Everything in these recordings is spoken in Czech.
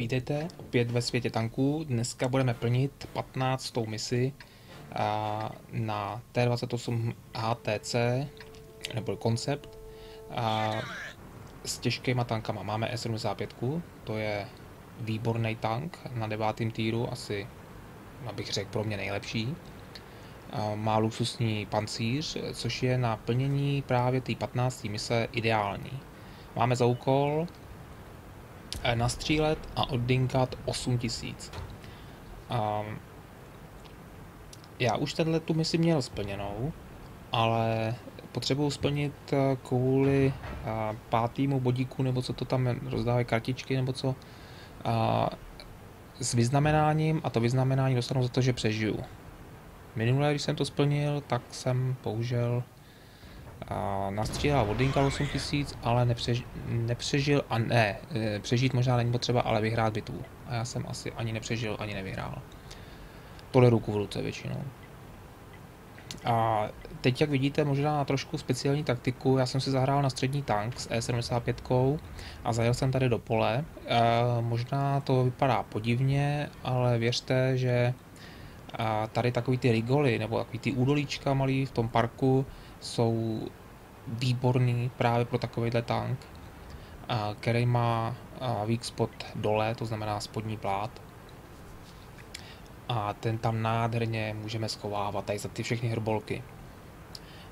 Vítejte opět ve světě tanků. Dneska budeme plnit 15. misi na T28 HTC, nebo koncept, s těžkýma tankama. Máme E75, to je výborný tank na devátém týru, asi, abych řekl, pro mě nejlepší. Má luxusní pancíř, což je na plnění právě té 15. mise ideální. Máme za úkol nastřílet a oddinkat 8000. Um, já už tenhle tu misi měl splněnou, ale potřebuji splnit eh, kvůli uh, pátýmu bodíku, nebo co to tam rozdávají kartičky, nebo co, uh, s vyznamenáním a to vyznamenání dostanu za to, že přežiju. Minule, když jsem to splnil, tak jsem použil a nastřílel Vodinka 8000, ale nepřež, nepřežil a ne, e, přežít možná není potřeba, ale vyhrát bitvu. A já jsem asi ani nepřežil, ani nevyhrál. Tohle ruku v ruce většinou. A teď, jak vidíte, možná trošku speciální taktiku. Já jsem si zahrál na střední tank s E75 a zajel jsem tady do pole. E, možná to vypadá podivně, ale věřte, že tady takový ty rigoly nebo takový ty údolíčka malý v tom parku jsou výborný právě pro takovýhle tank, který má weak spot dole, to znamená spodní plát. A ten tam nádherně můžeme schovávat tady za ty všechny hrbolky.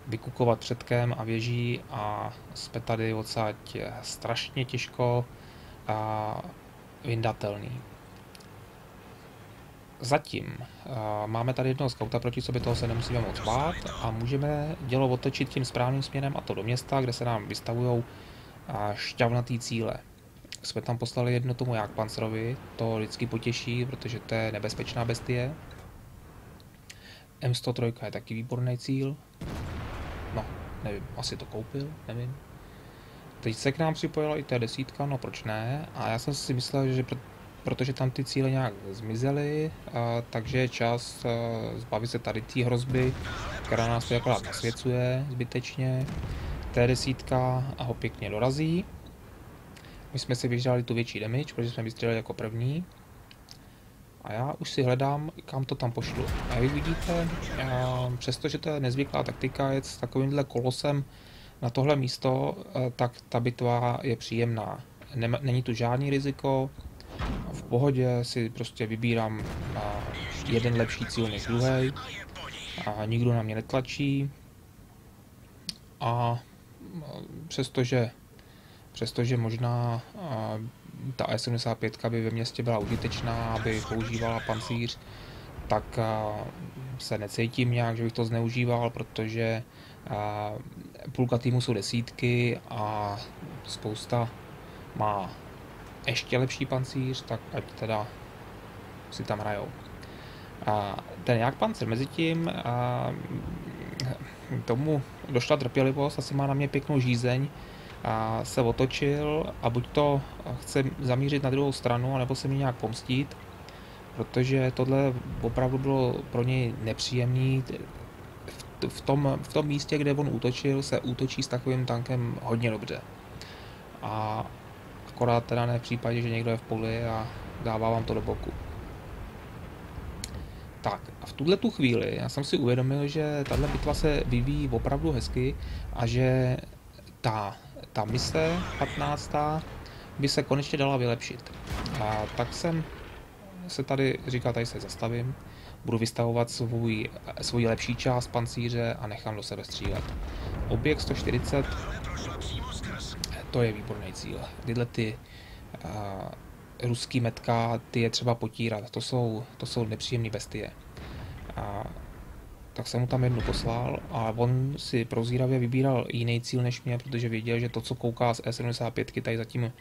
Vykukovat předkem a věží a jsme tady odsaď strašně těžko vyndatelný. Zatím uh, máme tady jednoho skauta, proti sobě toho se nemusíme moc bát a můžeme dělo otočit tím správným směrem a to do města, kde se nám vystavují uh, šťavnatý cíle. Jsme tam poslali jedno tomu jak pancerovi, to vždycky potěší, protože to je nebezpečná bestie. M103 je taky výborný cíl. No, nevím, asi to koupil, nevím. Teď se k nám připojila i ta desítka, no proč ne? A já jsem si myslel, že protože tam ty cíle nějak zmizely, a, takže je čas a, zbavit se tady té hrozby, která nás to akorát nasvěcuje zbytečně. T desítka a ho pěkně dorazí. My jsme si vyždali tu větší damage, protože jsme vystřelili jako první. A já už si hledám, kam to tam pošlu. A jak vidíte, přestože to je nezvyklá taktika jet s takovýmhle kolosem na tohle místo, tak ta bitva je příjemná. Není tu žádný riziko, pohodě si prostě vybírám jeden lepší cíl než druhý a nikdo na mě netlačí. A přestože, přestože možná ta E75 by ve městě byla užitečná, aby používala pancíř, tak se necítím nějak, že bych to zneužíval, protože půlka týmu jsou desítky a spousta má ještě lepší pancíř, tak ať teda si tam hrajou. A ten jak pancir mezi tím a tomu došla trpělivost, asi má na mě pěknou žízeň, a se otočil a buď to chce zamířit na druhou stranu, nebo se mi nějak pomstít, protože tohle opravdu bylo pro něj nepříjemný. V tom, v tom místě, kde on útočil, se útočí s takovým tankem hodně dobře. A akorát teda ne v případě, že někdo je v poli a dává vám to do boku. Tak a v tuhle tu chvíli já jsem si uvědomil, že tahle bitva se vyvíjí opravdu hezky a že ta, ta mise 15. by se konečně dala vylepšit. A tak jsem se tady říkal, tady se zastavím, budu vystavovat svůj, svůj lepší část pancíře a nechám do sebe střílet. Objekt 140 to je výborný cíl. Tyhle ty uh, ruský metka, ty je třeba potírat. To jsou, to jsou nepříjemné bestie. A, tak jsem mu tam jednu poslal a on si prozíravě vybíral jiný cíl než mě, protože věděl, že to, co kouká z E75 tady za tím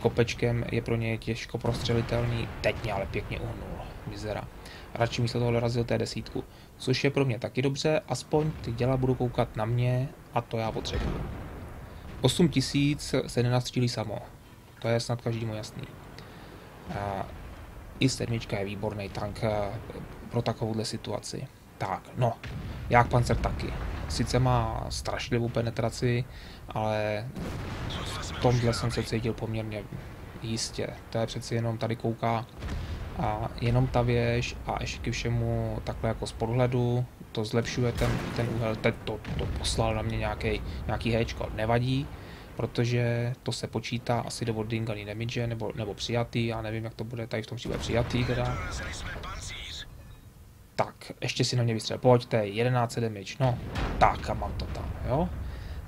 kopečkem, je pro ně těžko prostřelitelný. Teď mě ale pěkně uhnul, mizera. Radši místo toho dorazil té desítku, což je pro mě taky dobře, aspoň ty děla budu koukat na mě a to já potřebuju. 8 tisíc se nenastřílí samo. To je snad každému jasný. A I sedmička je výborný tank eh, pro takovouhle situaci. Tak, no, jak pancer taky. Sice má strašlivou penetraci, ale v tomhle jsem se cítil poměrně jistě, to je přeci jenom tady kouká a jenom ta věž a ještě ke všemu takhle jako z podhledu, to zlepšuje ten, ten úhel, teď to, to poslal na mě nějaký, nějaký héčko, nevadí, protože to se počítá asi do wordinganý damage nebo, nebo přijatý, já nevím jak to bude tady v tom případě přijatý teda. Tak, ještě si na mě vystřel, pojď, to je 11 damage, no, tak a mám to tam, jo.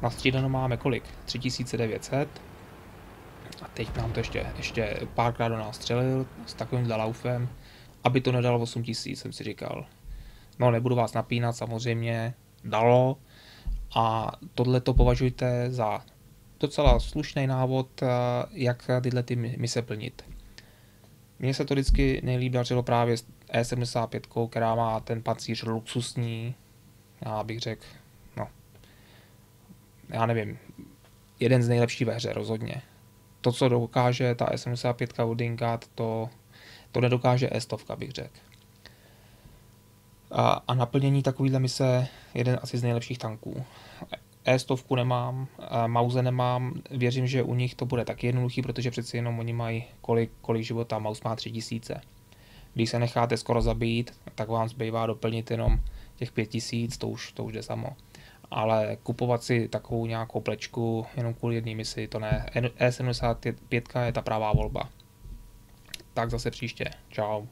Na střídano máme kolik? 3900. A teď nám to ještě, ještě párkrát do nás střelil s takovým laufem, aby to nedalo 8000, jsem si říkal. No, nebudu vás napínat, samozřejmě, dalo. A tohle to považujte za docela slušný návod, eh, jak tyhle ty mise plnit. Mně se to vždycky nejlíp dařilo právě s E75, která má ten pancíř luxusní, já bych řekl, no, já nevím, jeden z nejlepších ve hře rozhodně. To, co dokáže ta E75 Woodingard, to, to nedokáže E100, bych řekl. A, a naplnění takovýhle mise jeden asi z nejlepších tanků. E100 nemám, Mauze nemám, věřím, že u nich to bude taky jednoduchý, protože přeci jenom oni mají kolik, kolik života, Maus má 3000. Když se necháte skoro zabít, tak vám zbývá doplnit jenom těch 5000, to už, to už jde samo. Ale kupovat si takovou nějakou plečku jenom kvůli jedné misi, to ne. E75 je ta pravá volba. Tak zase příště. Ciao.